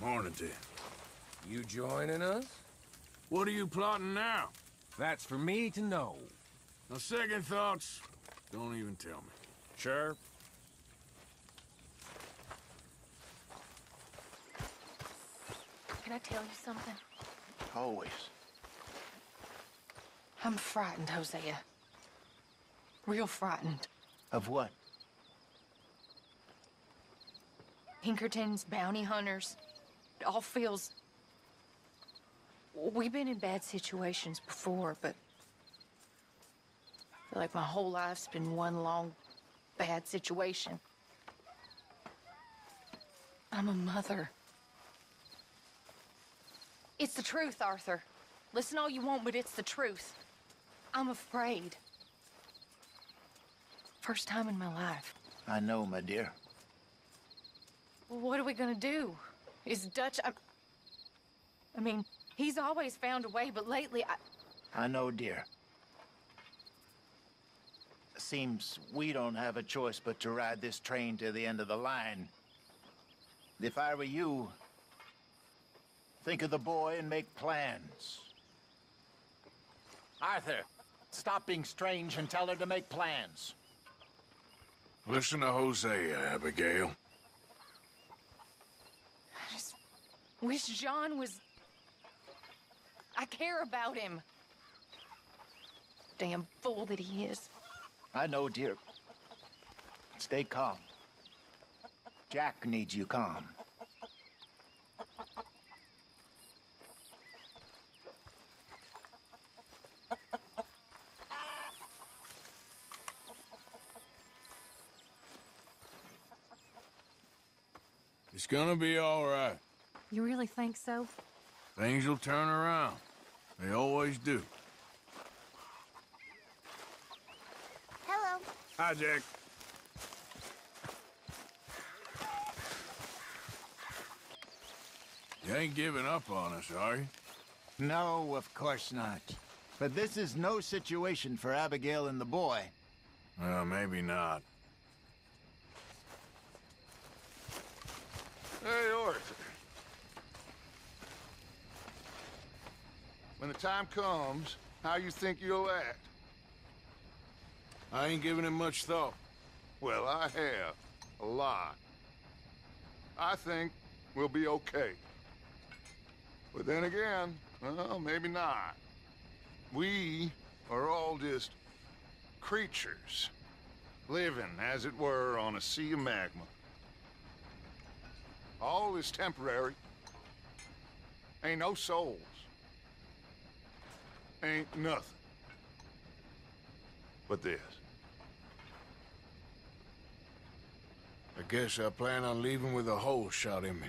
Normandy. You joining us? What are you plotting now? That's for me to know. No second thoughts. Don't even tell me. Sure. Can I tell you something? Always. I'm frightened, Hosea. Real frightened. Of what? Pinkertons, bounty hunters. It all feels... We've been in bad situations before, but... I feel like my whole life's been one long, bad situation. I'm a mother. It's the truth, Arthur. Listen all you want, but it's the truth. I'm afraid. First time in my life. I know, my dear. Well, what are we gonna do? Is Dutch... I, I mean, he's always found a way, but lately I... I know, dear. Seems we don't have a choice but to ride this train to the end of the line. If I were you, think of the boy and make plans. Arthur, stop being strange and tell her to make plans. Listen to Hosea, Abigail. I just wish John was... I care about him. Damn fool that he is. I know, dear. Stay calm. Jack needs you calm. It's gonna be all right. You really think so? Things will turn around. They always do. Hello. Hi, Jack. You ain't giving up on us, are you? No, of course not. But this is no situation for Abigail and the boy. Well, maybe not. Hey, Arthur. When the time comes, how you think you'll act? I ain't giving it much thought. Well, I have. A lot. I think we'll be okay. But then again, well, maybe not. We are all just creatures, living, as it were, on a sea of magma. All is temporary. Ain't no souls. Ain't nothing. But this. I guess I plan on leaving with a hole shot in me.